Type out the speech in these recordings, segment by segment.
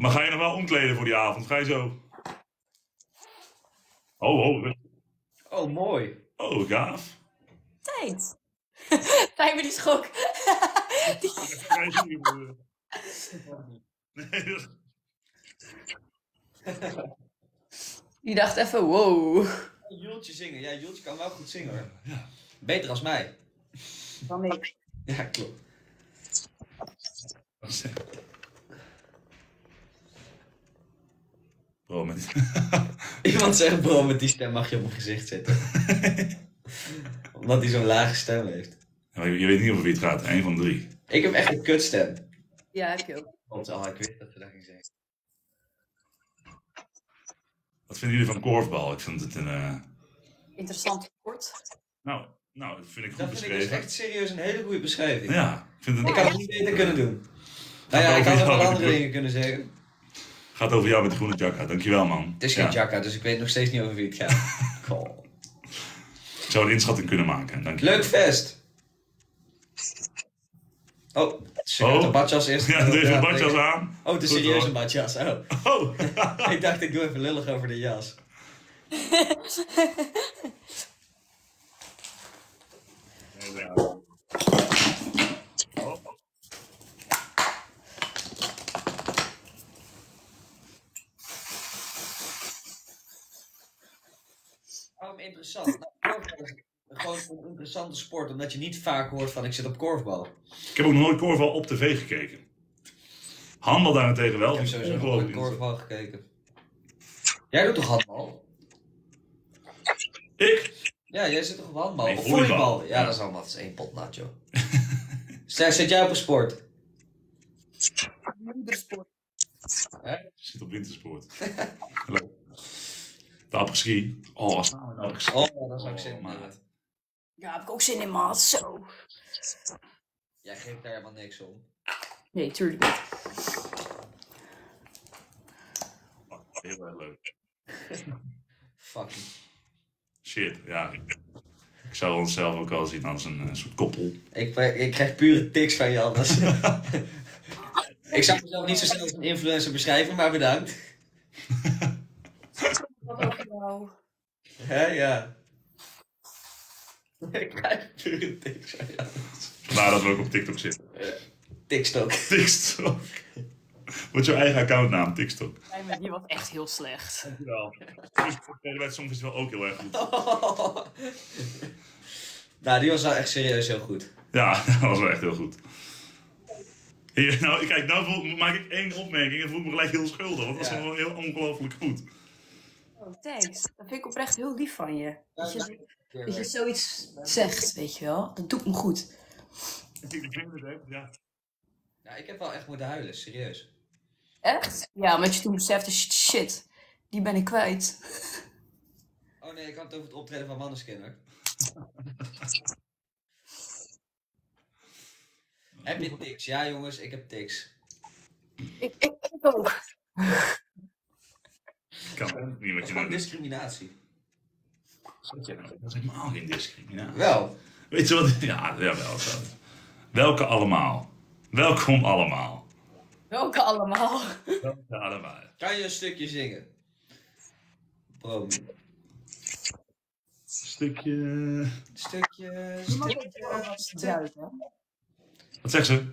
Maar ga je nog wel omkleden voor die avond? Ga je zo? Oh, oh, Oh, mooi. oh, gaaf. Tijd. Tijmen die schok. Die- Ga je zien? Nee, dat- Die dacht even, wow. Jultje zingen. Ja, Jultje kan wel goed zingen hoor. Ja. Beter als mij. Dan ik. Ja, klopt. Iemand zegt, bro, met die stem mag je op mijn gezicht zitten. Omdat hij zo'n lage stem heeft. Ja, je, je weet niet over wie het gaat. Eén van drie. Ik heb echt een kutstem. Ja, heb je ook. Want, oh, ik weet dat we dat gingen zeggen. Wat vinden jullie van korfbal? Ik vind het een... eh, Interessant sport. Nou, nou, dat vind ik goed Dat vind ik dus beschreven. echt serieus een hele goede beschrijving. Ja, ik vind het... Ik had het niet beter kunnen doen. Nou ja, Gaat ik had wel jou, andere dingen kunnen zeggen. Gaat over jou met de groene jacka. Dankjewel, man. Het is geen Ja, Jacka, dus ik weet nog steeds niet over wie het gaat. Goh. Ik zou een inschatting kunnen maken. Dank je. Leuk vest! Oh, serieus, Oh. de badjas eerst. Ja, doe even een badjas aan. Oh, het is Goed, serieus een badjas. Oh. Oh! ik dacht, ik doe even lullig over de jas. Waarom interessant? Nou, korfbal is gewoon een interessante sport, omdat je niet vaak hoort van ik zit op korfbal. Ik heb ook nog nooit korfbal op tv gekeken. Handbal daarentegen wel. Ik heb sowieso nog nooit korfbal gekeken. Jij doet toch handbal? Ik? Ja, jij zit toch op handbal? Nee, of volleybal. volleybal? Ja, Ja. dat is allemaal dat is één pot nat, joh. Zeg, zit jij op een sport? Moedersport. Hè? Zit op wintersport. De apres-ski. Oh, wat staan we nou? Oh, dat zou ik zin in maat. Ja, heb ik ook zin in, maat. Zo. Jij geeft daar helemaal niks om. Nee, tuurlijk niet. Heel erg leuk. Fucking. Shit, ja. Ik, ik zou onszelf ook wel zien als een eh, soort koppel. Ik, ik krijg pure tics van je anders. ik zou mezelf niet zo snel als een influencer beschrijven, maar bedankt. Hè, ja. Ik krijg van je anders. Vandaar dat we ook op TikTok zitten. Tikstok. TikTok. Wat is jouw eigen accountnaam, TikTok? Die was echt heel slecht. Dankjewel. Deden bij het Songfestival ook heel erg goed. nou, die was wel echt serieus heel goed. Ja, dat was wel echt heel goed. Hier, nou, kijk, nou voel- maak ik één opmerking en voel ik me gelijk heel schuldig. Want dat was Ja. gewoon heel ongelooflijk goed. Oh, thanks. Dat vind ik oprecht heel lief van je. Dat je, Ja, dat je zoiets zegt, weet je wel. Dat doet me goed. Ik vind het echt, ja. Ja, ik heb wel echt moeten huilen, serieus. Echt? Ja, omdat je toen besefte, sh- shit, die ben ik kwijt. Oh nee, ik had het over het optreden van Manneskin hoor. heb je tics? Ja jongens, ik heb tics. Ik, ik, ik ook. Ik kan het niet Dat wat is je gewoon nou discriminatie. Wat je nou- Dat is helemaal geen discriminatie. Wel. Weet je wat? Ja, jawel. Zo. Welke allemaal? Welkom allemaal. Welke allemaal? Welke allemaal. Kan je een stukje zingen? Bro, Stukje... stukje, stukje. Hè? Wat zegt ze?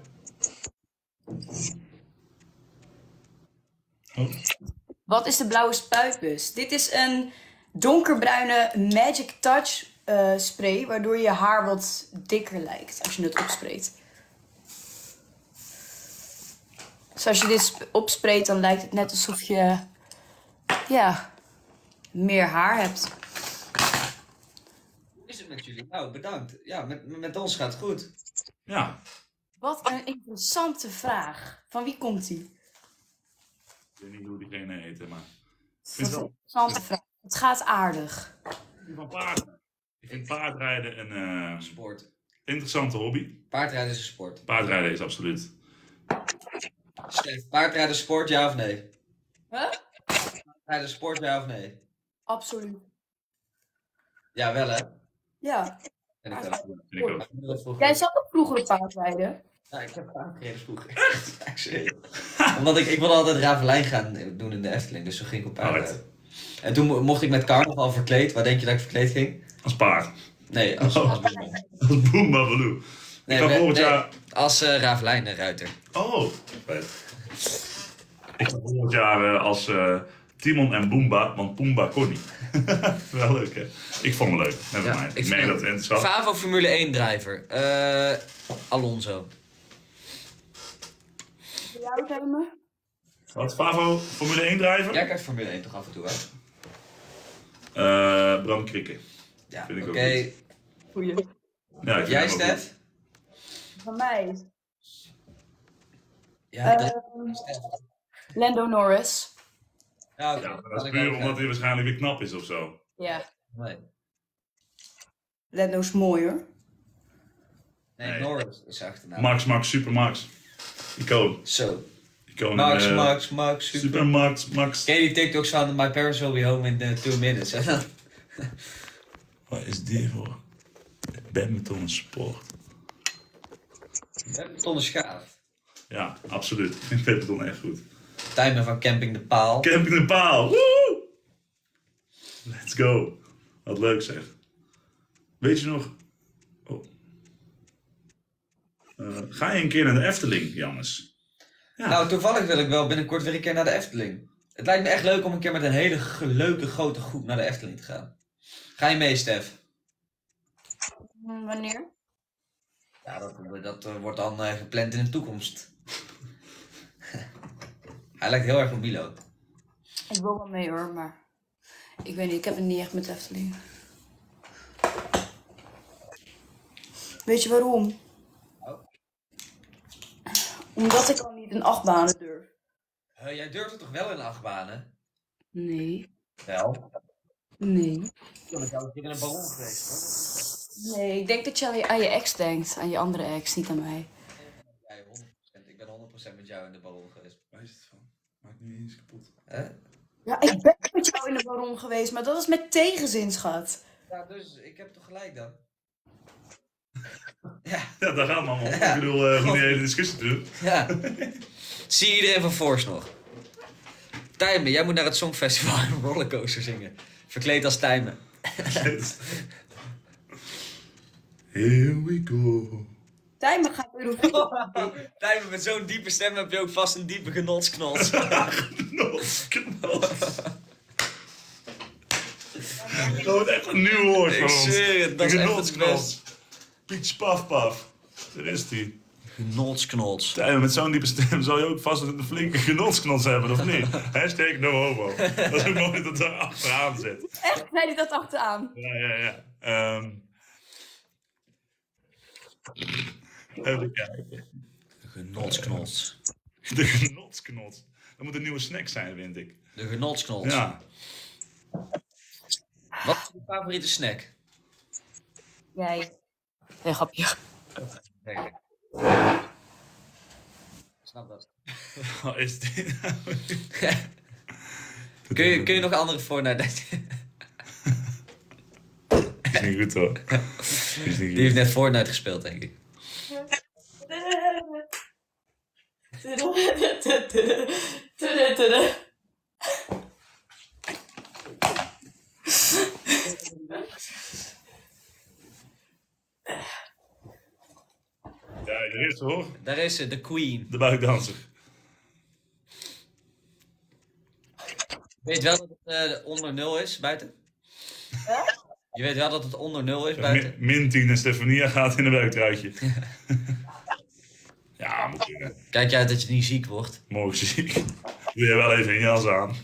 Oh. Wat is de blauwe spuitbus? Dit is een donkerbruine Magic Touch eh, spray, waardoor je haar wat dikker lijkt als je het opspreekt. Dus als je dit sp- opspreekt, dan lijkt het net alsof je ja, meer haar hebt. Hoe is het met jullie? Nou, bedankt. Ja, met, met ons gaat het goed. Ja. Wat een interessante vraag. Van wie komt die? Ik weet niet hoe diegene heet, maar... Het gaat aardig. Van paarden. Ik vind paardrijden een eh, Sport. interessante hobby. Paardrijden is een sport. Paardrijden is absoluut. Stef, paardrijden sport, ja of nee? Huh? Rijden sport, ja of nee? Absoluut. Ja, wel hè? Ja. En ik wel. Vind ik ook. Jij zat ook vroeger op paardrijden. Ja, ik heb aangereden vroeger. Echt? Ja, ik. Omdat ik, ik wilde altijd Ravelijn gaan doen in de Efteling, dus toen ging ik op paard. En toen mo- mocht ik met carnaval verkleed. Waar denk je dat ik verkleed ging? Als paard. Nee, als, Oh. als boeman. Als Boomba Baloo. Nee, ik nee, volgend nee, jaar... Als eh Ravelijn de ruiter. Oh, vet. Ik ga volgend jaar als Timon en Boomba, want Boomba kon niet. Wel leuk, hè? Ik vond hem leuk. Never Ja, mind. ik Ik meen dat interessant. Favo Formule 1 driver. Eh Alonso. Telme? Wat? Favo, Formule 1 driver? Jij kijkt Formule 1 toch af en toe, hè? Eh, Bram Krikke. Ja, Vind ik oké. ook Goeie. Ja, ik Jij, Stef? Van mij. Ja, Eh, dat- Stef. Lando Norris. Ja, oké. Ja, maar dat is puur omdat hij waarschijnlijk weer knap is of zo. Ja. Nee. Lando is mooi hoor. Nee, Nee. Norris is achternaam. Max, Max, Super Max. Icoon. Zo. Icoon Max, eh, Max, Max, super. Super Max, Max. Ken je die TikToks van My parents will be home in uh, two minutes? Wat is dit voor? Badminton sport. Zonder schaaf. Ja, absoluut. Ik vind badminton echt goed. Timer van Camping de Paal. Camping de Paal. Woe! Let's go. Wat leuk zeg. Weet je nog? Eh, ga je een keer naar de Efteling, Jannes? Ja. Nou, toevallig wil ik wel binnenkort weer een keer naar de Efteling. Het lijkt me echt leuk om een keer met een hele leuke grote groep naar de Efteling te gaan. Ga je mee, Stef? Wanneer? Ja, dat, dat eh, wordt dan eh, gepland in de toekomst. Hij lijkt heel erg op Milo. Ik wil wel mee hoor, maar ik weet niet, ik heb het niet echt met Efteling. Weet je waarom? Omdat ik al niet in achtbanen durf. Jij durft het toch wel in achtbanen? Nee. Wel. Nee. Dan ben ik al een keer in een ballon geweest, hoor. Nee, ik denk dat je aan je, aan je ex denkt. Aan je andere ex, niet aan mij. Ja, 100%. Ik ben 100% met jou in de ballon geweest. Waar is het van? Maakt nu eens kapot. Hè? Ja, ik ben met jou in de baron geweest, maar dat is met tegenzin, schat. Ja, dus ik heb toch gelijk dan? Ja, Ja, daar gaan we allemaal. Ja. Ik bedoel, eh, om die hele discussie te doen. ja. Zie iedereen van Force nog? Tijmen, jij moet naar het Songfestival en rollercoaster zingen. Verkleed als Tijmen. Here we go. Tijmen gaat Eurovisie. Tijmen, met zo'n diepe stem heb je ook vast een diepe genotsknots. Knots, knots. Dat wordt echt een nieuw woord Ik voor ons. zweer het, dat is echt knots, het best. Pietje paf paf. Daar is die. Genotsknots. Met zo'n diepe stem zal je ook vast een flinke genotsknots hebben, of niet? Hashtag no homo. Dat is ook mooi dat er achteraan zit. Echt, hij dat achteraan. Ja, ja, ja. Ehm even kijken. Genotsknots. De genotsknots. Dat moet een nieuwe snack zijn, vind ik. De genotsknots. Ja. Wat is je favoriete snack? Jij. Nee, grapje. Kijk. Snap dat. Wat is dit nou? Kun je, kun je nog andere Fortnite... is niet goed hoor. Is niet Die goed. heeft net Fortnite gespeeld, denk ik. Hoor. Daar is ze, de queen. De buikdanser. Je weet wel dat het eh, onder nul is buiten? Je weet wel dat het onder nul is buiten? min 10 en Stefania gaat in een buiktruitje. ja, moet kunnen. Kijk je uit dat je niet ziek wordt. Morgen ziek. Doe je wel even een jas aan.